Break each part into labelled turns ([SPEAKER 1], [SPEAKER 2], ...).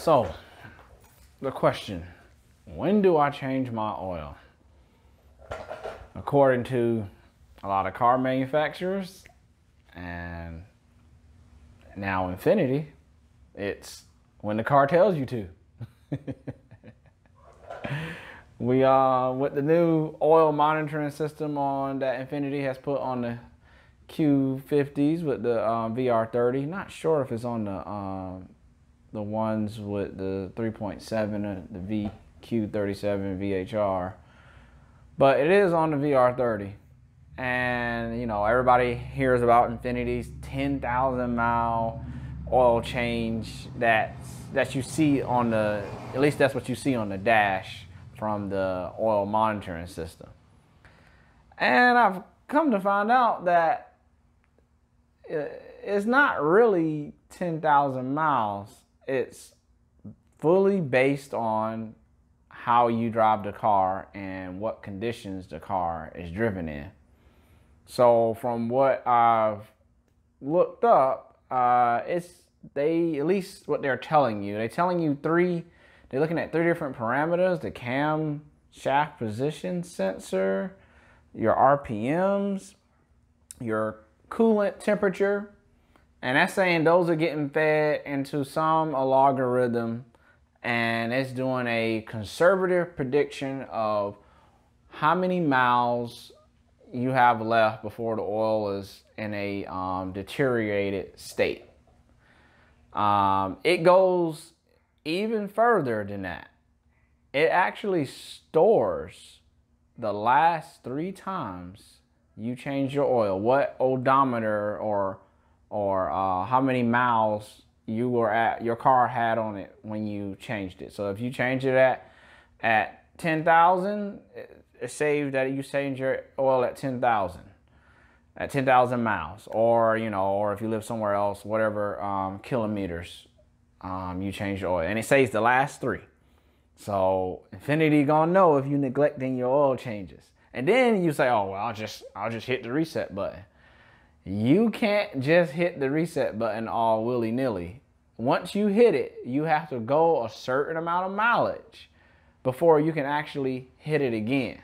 [SPEAKER 1] So, the question when do I change my oil? According to a lot of car manufacturers and now Infiniti, it's when the car tells you to. we uh with the new oil monitoring system on that Infiniti has put on the Q50s with the um, VR30. Not sure if it's on the um, the ones with the 3.7 uh, the VQ37 VHR, but it is on the VR30. And you know everybody hears about Infiniti's 10,000 mile oil change that that you see on the at least that's what you see on the dash from the oil monitoring system. And I've come to find out that it's not really 10,000 miles. It's fully based on how you drive the car and what conditions the car is driven in. So from what I've looked up, uh, it's they at least what they're telling you. They're telling you three. They're looking at three different parameters: the cam shaft position sensor, your RPMs, your coolant temperature, and that's saying those are getting fed into some algorithm, and it's doing a conservative prediction of how many miles you have left before the oil is in a um, deteriorated state. Um, it goes even further than that. It actually stores the last three times you change your oil, what odometer or or uh, how many miles you were at your car had on it when you changed it. So if you change it at at ten thousand, it saved that you changed your oil at ten thousand at 10,000 miles, or you know, or if you live somewhere else, whatever um, kilometers um, you change your oil, and it saves the last three. So Infiniti gonna know if you neglecting your oil changes, and then you say, oh well, I'll just I'll just hit the reset button. You can't just hit the reset button all willy nilly. Once you hit it, you have to go a certain amount of mileage before you can actually hit it again.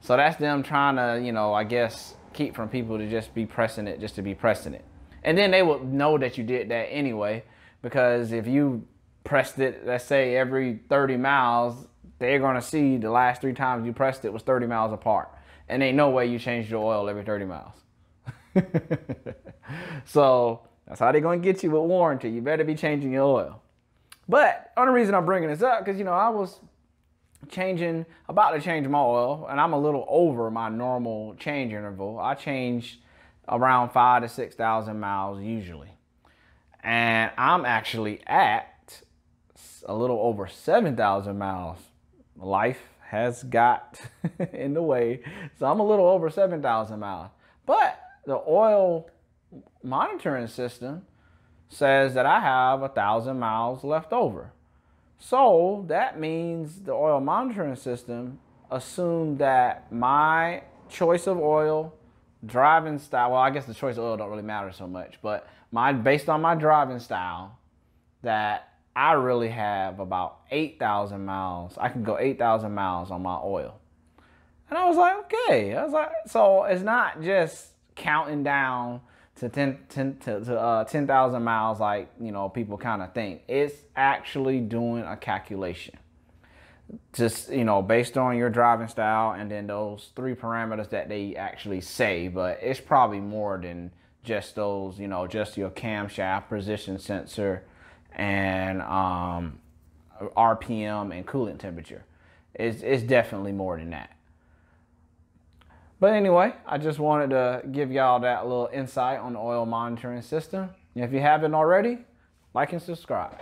[SPEAKER 1] So that's them trying to, you know, I guess keep from people to just be pressing it just to be pressing it. And then they will know that you did that anyway, because if you pressed it, let's say every 30 miles, they're gonna see the last three times you pressed it was 30 miles apart. And ain't no way you changed your oil every 30 miles. so that's how they're gonna get you with warranty. You better be changing your oil. But only reason I'm bringing this up, because you know I was changing, about to change my oil, and I'm a little over my normal change interval. I change around five to 6,000 miles usually. And I'm actually at a little over 7,000 miles. Life has got in the way. So I'm a little over 7,000 miles. But the oil monitoring system says that I have a thousand miles left over. So that means the oil monitoring system assumed that my choice of oil, driving style, well, I guess the choice of oil don't really matter so much, but my based on my driving style, that I really have about 8,000 miles. I can go 8,000 miles on my oil. And I was like, okay. I was like, so it's not just counting down to 10, 10 to, to uh, 10,000 miles like, you know, people kind of think. It's actually doing a calculation. Just, you know, based on your driving style and then those three parameters that they actually say, but it's probably more than just those, you know, just your camshaft position sensor and um, RPM and coolant temperature. It's, it's definitely more than that. But anyway, I just wanted to give y'all that little insight on the oil monitoring system. And if you haven't already, like and subscribe.